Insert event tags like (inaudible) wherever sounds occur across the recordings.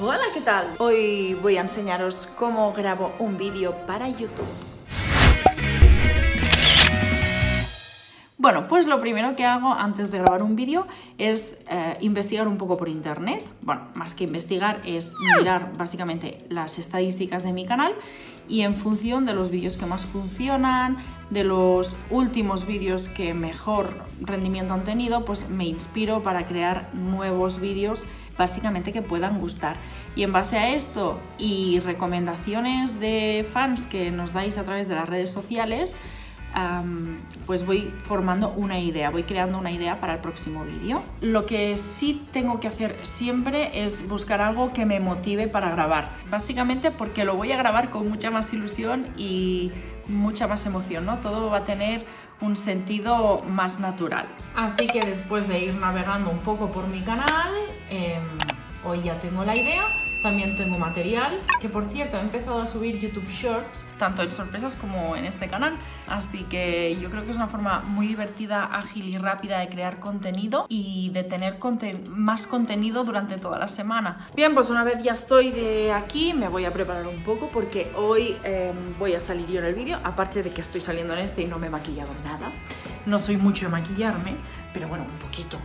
Hola, ¿qué tal? Hoy voy a enseñaros cómo grabo un vídeo para YouTube. Bueno, pues lo primero que hago antes de grabar un vídeo es eh, investigar un poco por internet. Bueno, más que investigar es mirar básicamente las estadísticas de mi canal y en función de los vídeos que más funcionan, de los últimos vídeos que mejor rendimiento han tenido, pues me inspiro para crear nuevos vídeos básicamente que puedan gustar. Y en base a esto y recomendaciones de fans que nos dais a través de las redes sociales, pues voy formando una idea, voy creando una idea para el próximo vídeo. Lo que sí tengo que hacer siempre es buscar algo que me motive para grabar, básicamente porque lo voy a grabar con mucha más ilusión y mucha más emoción, ¿no? Todo va a tener un sentido más natural. Así que después de ir navegando un poco por mi canal, em, hoy ya tengo la idea también tengo material, que por cierto he empezado a subir YouTube Shorts, tanto en sorpresas como en este canal. Así que yo creo que es una forma muy divertida, ágil y rápida de crear contenido y de tener más contenido durante toda la semana. Bien, pues una vez ya estoy de aquí, me voy a preparar un poco porque hoy em, voy a salir yo en el vídeo, aparte de que estoy saliendo en este y no me he maquillado nada. No soy mucho de maquillarme, pero bueno, un poquito,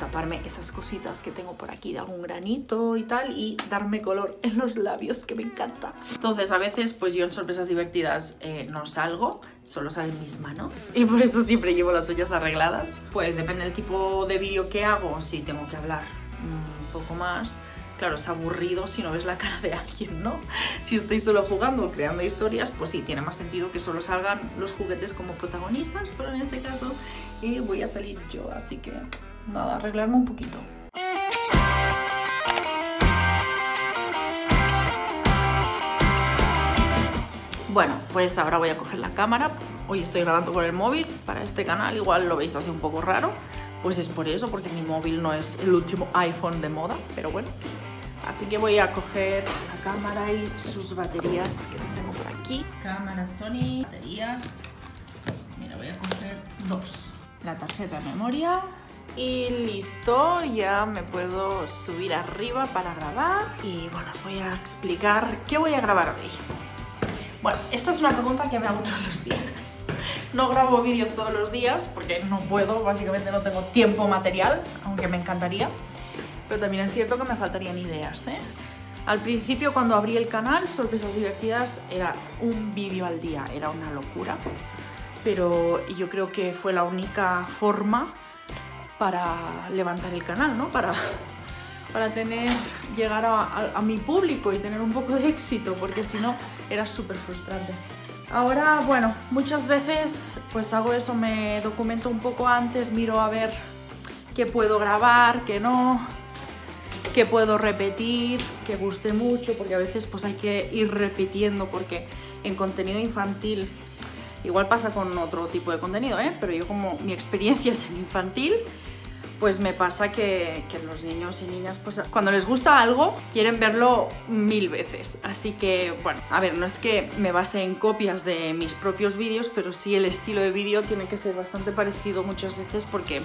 taparme esas cositas que tengo por aquí de algún granito y tal y darme color en los labios que me encanta. Entonces a veces pues yo en sorpresas divertidas eh, no salgo, solo salen mis manos (laughs) y por eso siempre llevo las uñas arregladas. Pues depende del tipo de vídeo que hago, si tengo que hablar un poco más. Claro, es aburrido si no ves la cara de alguien, ¿no? Si estoy solo jugando o creando historias, pues sí, tiene más sentido que solo salgan los juguetes como protagonistas, pero en este caso eh, voy a salir yo, así que nada, arreglarme un poquito. Bueno, pues ahora voy a coger la cámara. Hoy estoy grabando con el móvil para este canal, igual lo veis así un poco raro. Pues es por eso, porque mi móvil no es el último iPhone de moda, pero bueno. Así que voy a coger la cámara y sus baterías que las tengo por aquí. Cámara Sony, baterías. Mira, voy a coger dos. La tarjeta de memoria, y listo, ya me puedo subir arriba para grabar y bueno, os voy a explicar qué voy a grabar hoy. Bueno, esta es una pregunta que me hago todos los días. No grabo vídeos todos los días porque no puedo, básicamente no tengo tiempo material, aunque me encantaría. Pero también es cierto que me faltarían ideas, ¿eh? Al principio cuando abrí el canal, Sorpresas Divertidas, era un vídeo al día, era una locura. Pero yo creo que fue la única forma para levantar el canal, ¿no? Para, para tener, llegar a, mi público y tener un poco de éxito, porque si no era súper frustrante. Ahora, bueno, muchas veces pues hago eso, me documento un poco antes, miro a ver qué puedo grabar, qué no, qué puedo repetir, que guste mucho, porque a veces pues hay que ir repitiendo, porque en contenido infantil, igual pasa con otro tipo de contenido, ¿eh? pero yo como mi experiencia es en infantil, pues me pasa que, los niños y niñas, pues cuando les gusta algo, quieren verlo mil veces. Así que, bueno, a ver, no es que me base en copias de mis propios vídeos, pero sí el estilo de vídeo tiene que ser bastante parecido muchas veces porque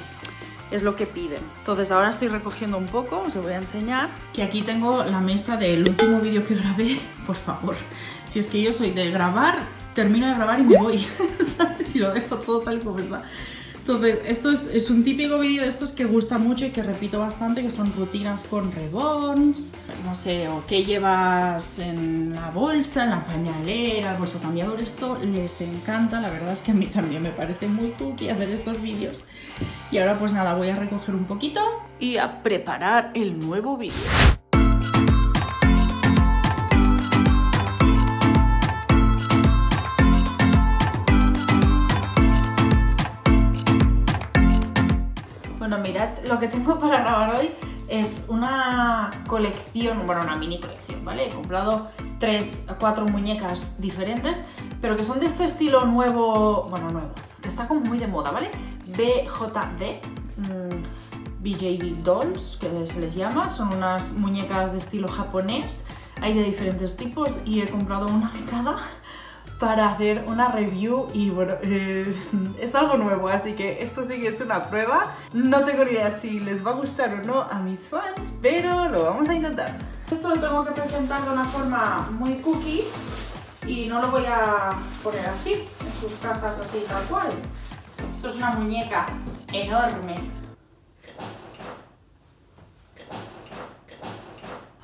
es lo que piden. Entonces ahora estoy recogiendo un poco, os lo voy a enseñar. Que aquí tengo la mesa del último vídeo que grabé, (laughs) por favor. Si es que yo soy de grabar, termino de grabar y me voy, (laughs) ¿sabes? Si lo dejo todo tal como está. Entonces, esto es, un típico vídeo de estos que gusta mucho y que repito bastante, que son rutinas con rebons, no sé, o qué llevas en la bolsa, en la pañalera, el bolso cambiador, esto les encanta, la verdad es que a mí también me parece muy cookie hacer estos vídeos. Y ahora pues nada, voy a recoger un poquito y a preparar el nuevo vídeo. Mirad, lo que tengo para grabar hoy es una colección, bueno, una mini colección, ¿vale? He comprado tres, cuatro muñecas diferentes, pero que son de este estilo nuevo, bueno, nuevo, que está como muy de moda, ¿vale? BJD, mmm, BJD Dolls, que se les llama, son unas muñecas de estilo japonés, hay de diferentes tipos y he comprado una de cada para hacer una review y bueno, eh, (laughs) es algo nuevo, así que esto sí que es una prueba. No tengo ni idea si les va a gustar o no a mis fans, pero lo vamos a intentar. Esto lo tengo que presentar de una forma muy cookie y no lo voy a poner así, en sus cajas así tal cual. Esto es una muñeca enorme.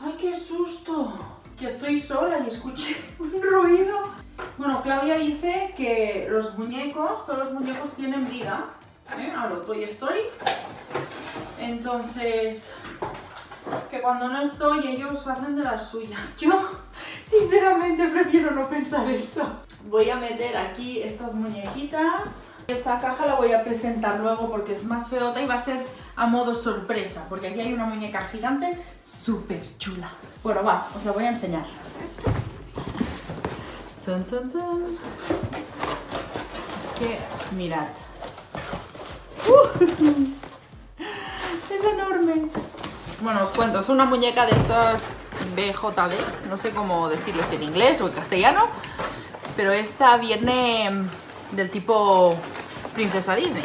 ¡Ay, qué susto! Que estoy sola y escuché un ruido. Bueno, Claudia dice que los muñecos, todos los muñecos tienen vida. ¿eh? A lo Toy Story. Entonces, que cuando no estoy ellos hacen de las suyas. (laughs) Yo, sinceramente, prefiero no pensar eso. Voy a meter aquí estas muñequitas. Esta caja la voy a presentar luego porque es más feota y va a ser a modo sorpresa, porque aquí hay una muñeca gigante súper chula. Bueno, va, os la voy a enseñar. Chon, chon, chon. Es que, mirad. ¡Uh! (laughs) Es enorme. Bueno, os cuento, es una muñeca de estas BJD, no sé cómo decirlo si en inglés o en castellano, pero esta viene del tipo princesa Disney.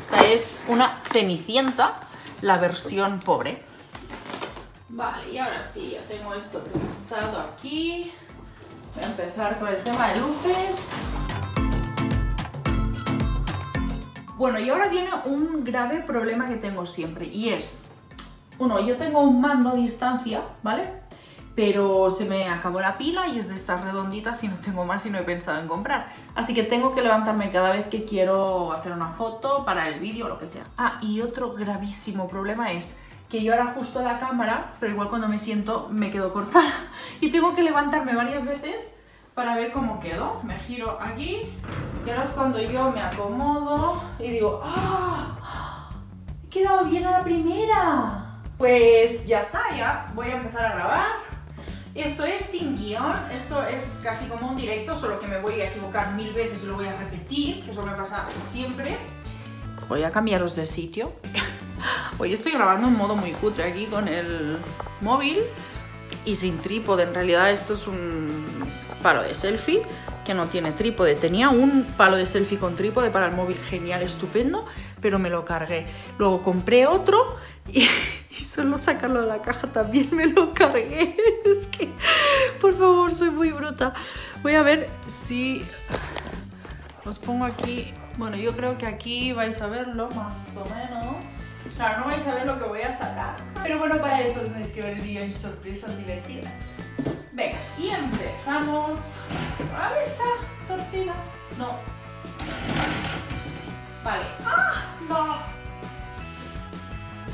Esta es una Cenicienta, la versión pobre. Vale, y ahora sí, ya tengo esto presentado aquí. Voy a empezar con el tema de luces. Bueno, y ahora viene un grave problema que tengo siempre y es, uno, yo tengo un mando a distancia, ¿vale? Pero se me acabó la pila y es de estas redonditas y no tengo más y no he pensado en comprar. Así que tengo que levantarme cada vez que quiero hacer una foto para el vídeo o lo que sea. Ah, y otro gravísimo problema es que yo ahora ajusto la cámara, pero igual cuando me siento me quedo cortada. (laughs) Y tengo que levantarme varias veces para ver cómo quedo. Me giro aquí y ahora es cuando yo me acomodo y digo ¡Ah! ¡He quedado bien a la primera! Pues ya está, ya voy a empezar a grabar. Esto es sin guion, esto es casi como un directo, solo que me voy a equivocar mil veces y lo voy a repetir, que eso me pasa siempre. Voy a cambiaros de sitio. (laughs) Hoy estoy grabando en modo muy cutre aquí con el móvil y sin trípode. En realidad esto es un palo de selfie que no tiene trípode. Tenía un palo de selfie con trípode para el móvil genial, estupendo, pero me lo cargué. Luego compré otro y, (laughs) y solo sacarlo de la caja también me lo cargué. (laughs) Es que, por favor, soy muy bruta. Voy a ver si os pongo aquí. Bueno, yo creo que aquí vais a verlo más o menos. Claro, no vais a ver lo que voy a sacar. Pero bueno, para eso tenéis que ver el en sorpresas divertidas. Venga, y empezamos. ¿A esa torcida? No. Vale. ¡Ah! No.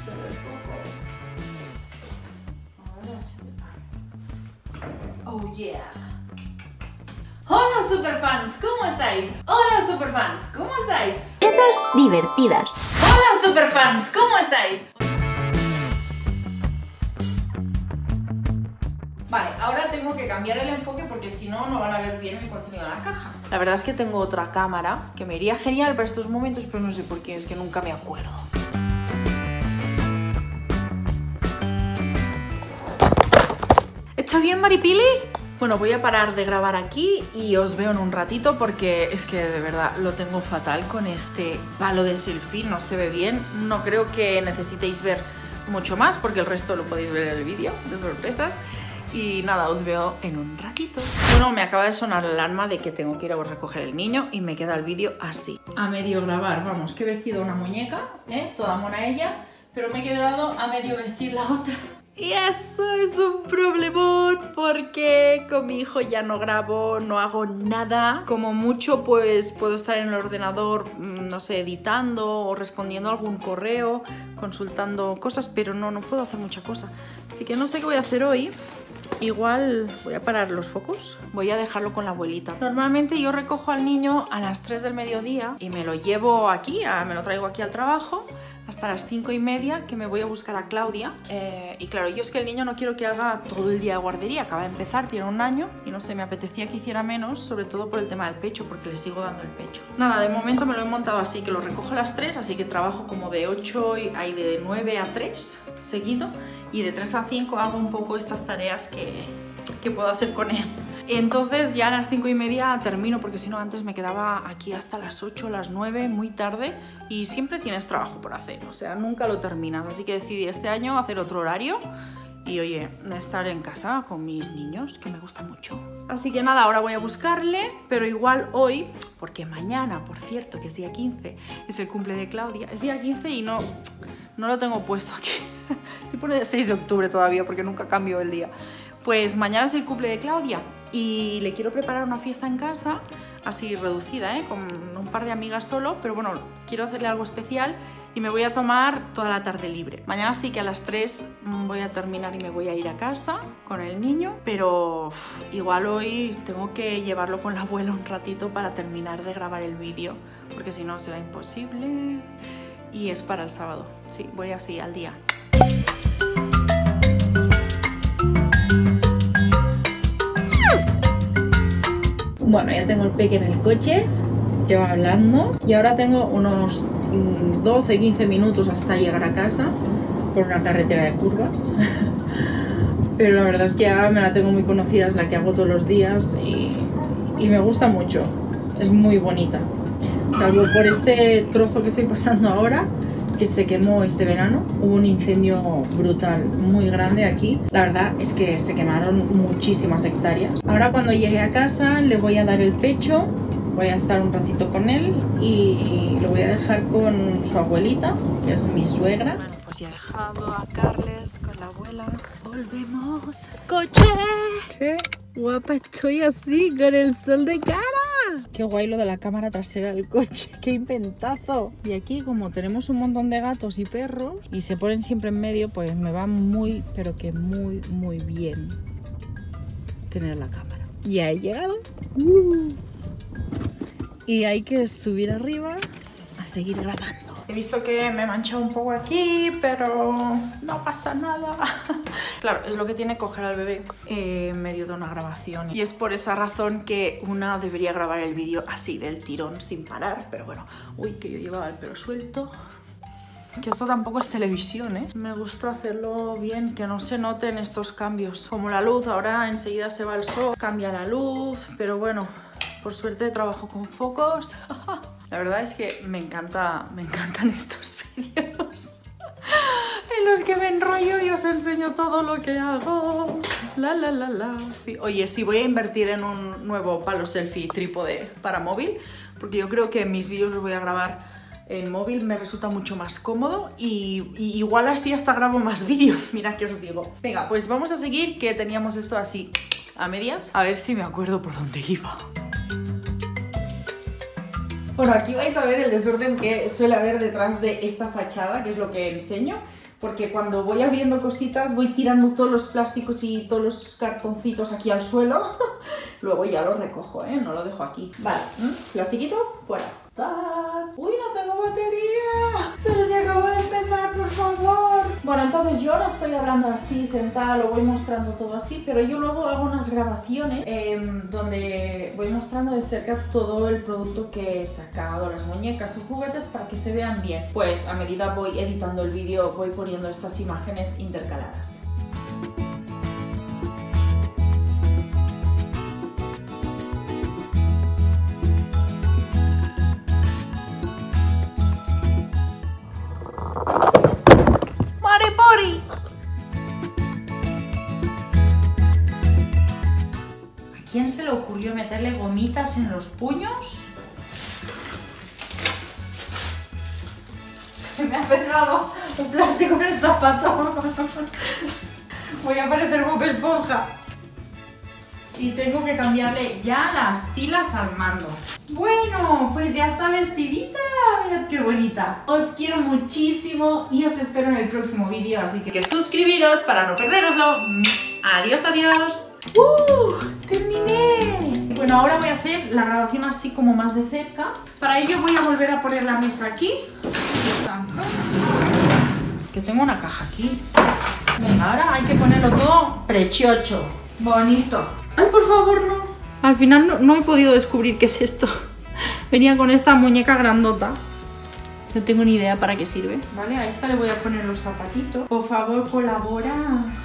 Se ve poco. Ahora se ve. Oh yeah. Hola superfans, ¿cómo estáis? Hola superfans, ¿cómo estáis? Esas divertidas. Hola superfans, ¿cómo estáis? Vale, ahora tengo que cambiar el enfoque porque si no, no van a ver bien el contenido de la caja. La verdad es que tengo otra cámara que me iría genial para estos momentos, pero no sé por qué, es que nunca me acuerdo. ¿Está bien, Maripili? Bueno, voy a parar de grabar aquí y os veo en un ratito porque es que de verdad lo tengo fatal con este palo de selfie, no se ve bien. No creo que necesitéis ver mucho más porque el resto lo podéis ver en el vídeo de sorpresas. Y nada, os veo en un ratito. Bueno, me acaba de sonar la alarma de que tengo que ir a recoger el niño y me queda el vídeo así. A medio grabar, vamos, que he vestido una muñeca, ¿eh? toda mona ella, pero me he quedado a medio vestir la otra. Y eso es un problemón porque con mi hijo ya no grabo, no hago nada. Como mucho pues puedo estar en el ordenador, mm, no sé, editando o respondiendo a algún correo, consultando cosas, pero no, no puedo hacer mucha cosa. Así que no sé qué voy a hacer hoy. Igual voy a parar los focos. Voy a dejarlo con la abuelita. Normalmente yo recojo al niño a las 3 del mediodía y me lo llevo aquí, a- me lo traigo aquí al trabajo hasta las 5 y media que me voy a buscar a Claudia. Eh, y claro, yo es que el niño no quiero que haga todo el día de guardería, acaba de empezar, tiene un año y no sé, me apetecía que hiciera menos, sobre todo por el tema del pecho, porque le sigo dando el pecho. Nada, de momento me lo he montado así, que lo recojo a las 3, así que trabajo como de 8 y hay de 9 a 3 seguido y de 3 a 5 hago un poco estas tareas que, que puedo hacer con él. Entonces ya a las 5 y media termino porque si no antes me quedaba aquí hasta las 8, las 9, muy tarde y siempre tienes trabajo por hacer, o sea, nunca lo terminas. Así que decidí este año hacer otro horario y oye, no estar en casa con mis niños, que me gusta mucho. Así que nada, ahora voy a buscarle, pero igual hoy, porque mañana, por cierto, que es día 15, es el cumple de Claudia, es día 15 y no, no lo tengo puesto aquí. (laughs) Y pone 6 de octubre todavía, porque nunca cambio el día. Pues mañana es el cumple de Claudia y le quiero preparar una fiesta en casa, así reducida, ¿eh? con un par de amigas solo, pero bueno, quiero hacerle algo especial y me voy a tomar toda la tarde libre. Mañana sí que a las 3 voy a terminar y me voy a ir a casa con el niño, pero igual hoy tengo que llevarlo con la abuela un ratito para terminar de grabar el vídeo, porque si no será imposible y es para el sábado. Sí, voy así al día. Bueno, ya tengo el peque en el coche, que va hablando. Y ahora tengo unos 12-15 minutos hasta llegar a casa por una carretera de curvas. (laughs) Pero la verdad es que ya me la tengo muy conocida, es la que hago todos los días y, y me gusta mucho. Es muy bonita. Salvo por este trozo que estoy pasando ahora, que se quemó este verano. Hubo un incendio brutal, muy grande aquí. La verdad es que se quemaron muchísimas hectáreas. Ahora cuando llegue a casa le voy a dar el pecho, voy a estar un ratito con él y lo voy a dejar con su abuelita, que es mi suegra. Bueno, pues ya he dejado a Carles con la abuela. Volvemos. ¡Coche! ¡Qué guapa estoy así con el sol de cara! Qué guay lo de la cámara trasera del coche, (laughs) qué inventazo. Y aquí como tenemos un montón de gatos y perros y se ponen siempre en medio, pues me va muy, pero que muy, muy bien tener la cámara. Ya he llegado. Uh. Y hay que subir arriba a seguir grabando. He visto que me he manchado un poco aquí, pero no pasa nada. (laughs) claro, es lo que tiene coger al bebé en medio de una grabación. Y es por esa razón que una debería grabar el vídeo así, del tirón, sin parar. Pero bueno, uy, que yo llevaba el pelo suelto. Que esto tampoco es televisión, ¿eh? Me gusta hacerlo bien, que no se noten estos cambios. Como la luz, ahora enseguida se va el sol, cambia la luz, pero bueno, por suerte trabajo con focos. (laughs) La verdad es que me, encanta, me encantan (laughs) estos vídeos en los que me enrollo y os enseño todo lo que hago. La, la, la, la. Oye, sí voy a invertir en un nuevo palo selfie trípode para móvil, porque yo creo que mis vídeos los voy a grabar en móvil, me resulta mucho más cómodo y, y igual así hasta grabo más (laughs) vídeos, mira que os digo. Venga, pues vamos a seguir, que teníamos esto así a medias. A ver si me acuerdo por dónde iba. Bueno, aquí vais a ver el desorden que suele haber detrás de esta fachada, que es lo que enseño, porque cuando voy abriendo cositas voy tirando todos los plásticos y todos los cartoncitos aquí al suelo, (laughs) luego ya lo recojo, ¿eh? No lo dejo aquí. Vale, plastiquito, fuera. ¡Uy, no tengo batería! ¡Pero se acabó de empezar, por favor! Bueno, entonces yo no estoy hablando así, sentada, lo voy mostrando todo así, pero yo luego hago unas grabaciones em, donde voy mostrando de cerca todo el producto que he sacado, las muñecas o juguetes, para que se vean bien. Pues a medida voy editando el vídeo, voy poniendo estas imágenes intercaladas. Ocurrió meterle gomitas en los puños? (laughs) Se me ha pegado un plástico en el zapato. Voy a parecer Bob Esponja. Y tengo que cambiarle ya las pilas al mando. Bueno, pues ya está vestidita. Mirad qué bonita. Os quiero muchísimo y os espero en el próximo vídeo. Así que, que suscribiros para no perderoslo. Adiós, adiós. ¡Uh! Bueno, ahora voy a hacer la grabación así como más de cerca. Para ello voy a volver a poner la mesa aquí. Que tengo una caja aquí. Venga, ahora hay que ponerlo todo precioso. Bonito. ¡Ay, por favor, no! Al final no, no he podido descubrir qué es esto. Venía con esta muñeca grandota. No tengo ni idea para qué sirve. Vale, a esta le voy a poner los zapatitos. Por favor, colabora.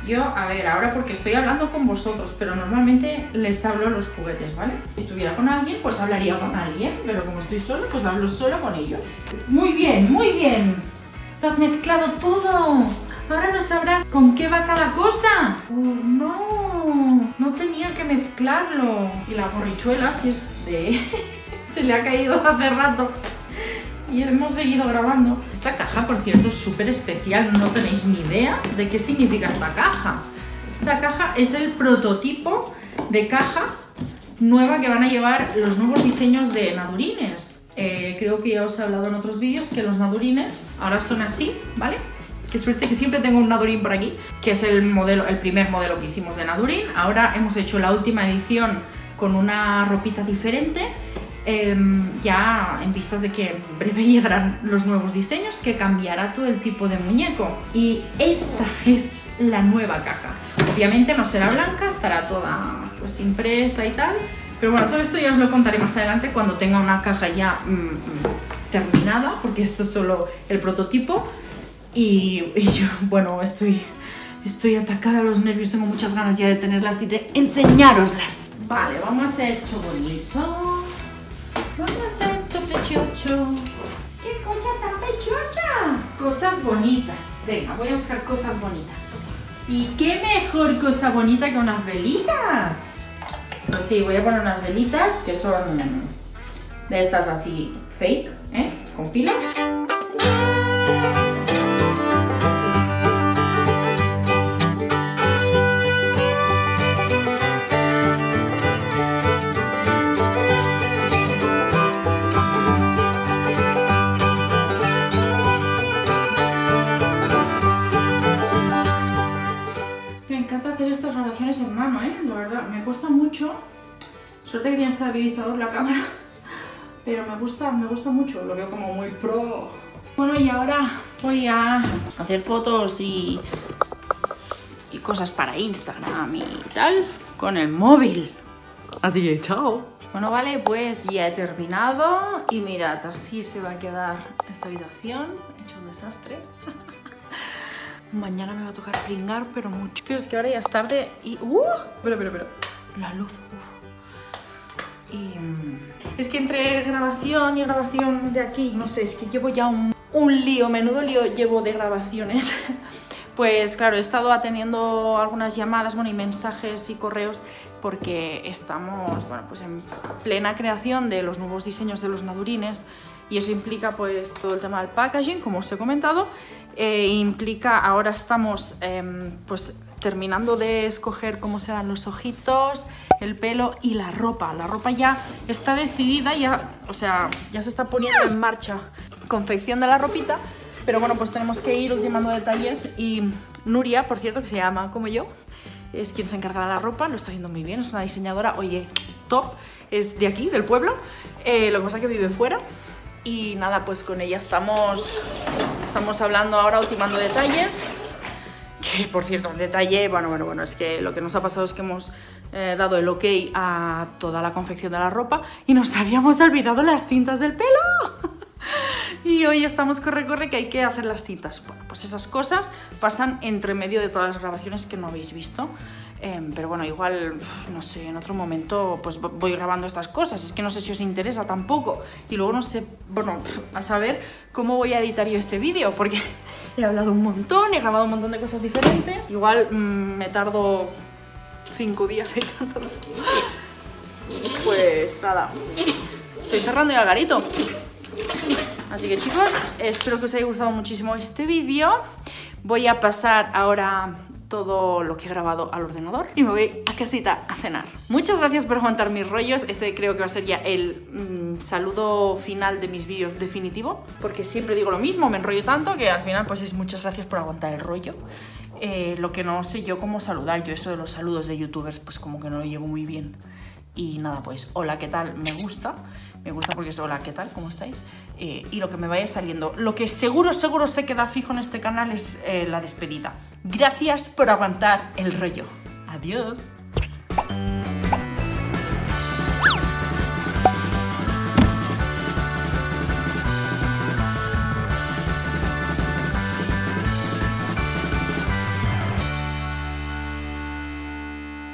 Yo, a ver, ahora porque estoy hablando con vosotros, pero normalmente les hablo los juguetes, ¿vale? Si estuviera con alguien, pues hablaría con alguien, pero como estoy solo, pues hablo solo con ellos. Muy bien, muy bien. Lo has mezclado todo. Ahora no sabrás con qué va cada cosa. Oh, no, no tenía que mezclarlo. Y la gorrichuela, si es de... (laughs) se le ha caído hace rato. Y hemos seguido grabando. Esta caja, por cierto, es súper especial. No tenéis ni idea de qué significa esta caja. Esta caja es el prototipo de caja nueva que van a llevar los nuevos diseños de Nadurines. Eh, creo que ya os he hablado en otros vídeos que los Nadurines ahora son así, ¿vale? Qué suerte que siempre tengo un Nadurin por aquí, que es el, modelo, el primer modelo que hicimos de Nadurin. Ahora hemos hecho la última edición con una ropita diferente, em, ya en vistas de que en breve llegarán los nuevos diseños, que cambiará todo el tipo de muñeco. Y esta es la nueva caja. Obviamente no será blanca, estará toda pues impresa y tal, pero bueno, todo esto ya os lo contaré más adelante cuando tenga una caja ya mm, mm, terminada, porque esto es solo el prototipo. Y, yo, bueno, estoy, estoy atacada a los nervios, tengo muchas ganas ya de tenerlas y de enseñároslas. Vale, vamos a hacer esto bonito. Vamos a hacer esto precioso. ¡Qué cosa tan preciosa! Cosas bonitas. Venga, voy a buscar cosas bonitas. ¿Y qué mejor cosa bonita que unas velitas? Pues sí, voy a poner unas velitas que son de estas así fake, ¿eh? Con pila. Cuesta mucho. Suerte que tiene estabilizador la cámara. (laughs) Pero me gusta, me gusta mucho, lo veo como muy pro. Bueno, y ahora voy a hacer fotos y, y cosas para Instagram y tal con el móvil. Así que chao. Bueno, vale, pues ya he terminado y mirad, así se va a quedar esta habitación. He hecho un desastre. (laughs) Mañana me va a tocar pringar, pero mucho. Pero es que ahora ya es tarde y... ¡Uh! Espera, espera, espera la luz. Y mm, es que entre grabación y grabación de aquí, no sé, es que llevo ya un, un lío, menudo lío llevo de grabaciones. (laughs) pues claro, he estado atendiendo algunas llamadas, bueno, y mensajes y correos porque estamos, bueno, pues en plena creación de los nuevos diseños de los nadurines y eso implica pues todo el tema del packaging, como os he comentado, e implica, ahora estamos em, pues terminando de escoger cómo serán los ojitos, el pelo y la ropa. La ropa ya está decidida, ya, o sea, ya se está poniendo en marcha confección de la ropita, pero bueno, pues tenemos que ir ultimando detalles y Nuria, por cierto, que se llama como yo, es quien se encarga de la ropa, lo está haciendo muy bien, es una diseñadora, oye, top, es de aquí, del pueblo, eh, lo que pasa es que vive fuera y nada, pues con ella estamos, estamos hablando ahora, ultimando detalles que por cierto, un detalle, bueno, bueno, bueno, es que lo que nos ha pasado es que hemos eh, dado el ok a toda la confección de la ropa y nos habíamos olvidado las cintas del pelo. (laughs) y hoy estamos corre, corre que hay que hacer las cintas. Bueno, pues esas cosas pasan entre medio de todas las grabaciones que no habéis visto. Em, pero bueno, igual, no sé, en otro momento pues voy grabando estas cosas. Es que no sé si os interesa tampoco. Y luego no sé, bueno, a saber cómo voy a editar yo este vídeo, porque (laughs) he hablado un montón, he grabado un montón de cosas diferentes. Igual mm, me tardo cinco días (laughs) editándolo. Pues nada, estoy cerrando ya el garito. Así que chicos, espero que os haya gustado muchísimo este vídeo. Voy a pasar ahora todo lo que he grabado al ordenador y me voy a casita a cenar. Muchas gracias por aguantar mis rollos, este creo que va a ser ya el mm, saludo final de mis vídeos definitivo, porque siempre digo lo mismo, me enrollo tanto que al final pues es muchas gracias por aguantar el rollo. Eh, lo que no sé yo cómo saludar, yo eso de los saludos de youtubers pues como que no lo llevo muy bien. Y nada, pues hola, ¿qué tal? Me gusta, me gusta porque es hola, ¿qué tal? ¿Cómo estáis? Eh, y lo que me vaya saliendo. Lo que seguro, seguro se queda fijo en este canal es eh, la despedida. Gracias por aguantar el rollo. Adiós.